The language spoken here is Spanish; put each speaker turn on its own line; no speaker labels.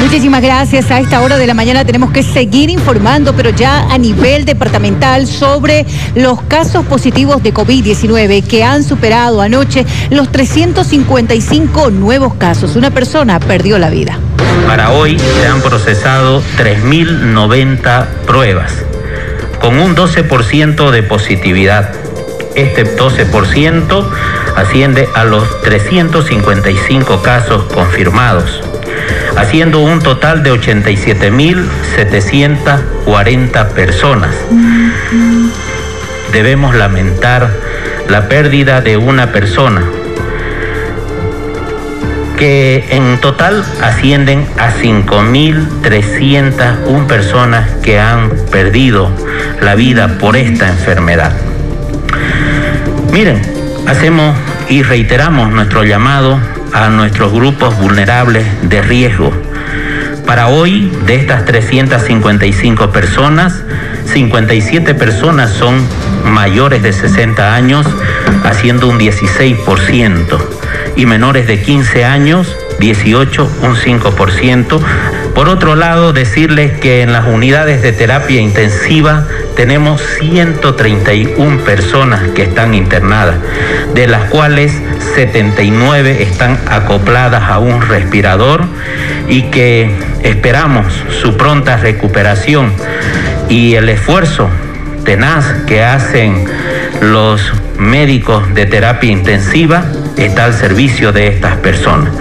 Muchísimas gracias. A esta hora de la mañana tenemos que seguir informando, pero ya a nivel departamental, sobre los casos positivos de COVID-19 que han superado anoche los 355 nuevos casos. Una persona perdió la vida.
Para hoy se han procesado 3.090 pruebas, con un 12% de positividad. Este 12% asciende a los 355 casos confirmados haciendo un total de 87.740 personas. Debemos lamentar la pérdida de una persona, que en total ascienden a 5.301 personas que han perdido la vida por esta enfermedad. Miren, hacemos y reiteramos nuestro llamado a nuestros grupos vulnerables de riesgo. Para hoy, de estas 355 personas, 57 personas son mayores de 60 años, haciendo un 16%, y menores de 15 años, 18, un 5%. Por otro lado, decirles que en las unidades de terapia intensiva tenemos 131 personas que están internadas, de las cuales 79 están acopladas a un respirador y que esperamos su pronta recuperación y el esfuerzo tenaz que hacen los médicos de terapia intensiva está al servicio de estas personas.